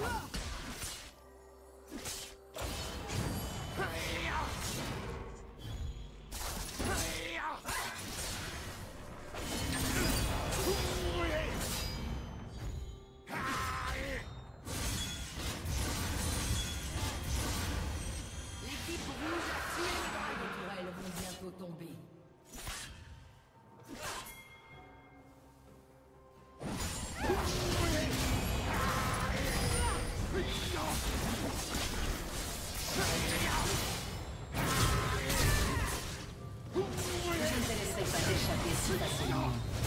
うわっ Sudasino.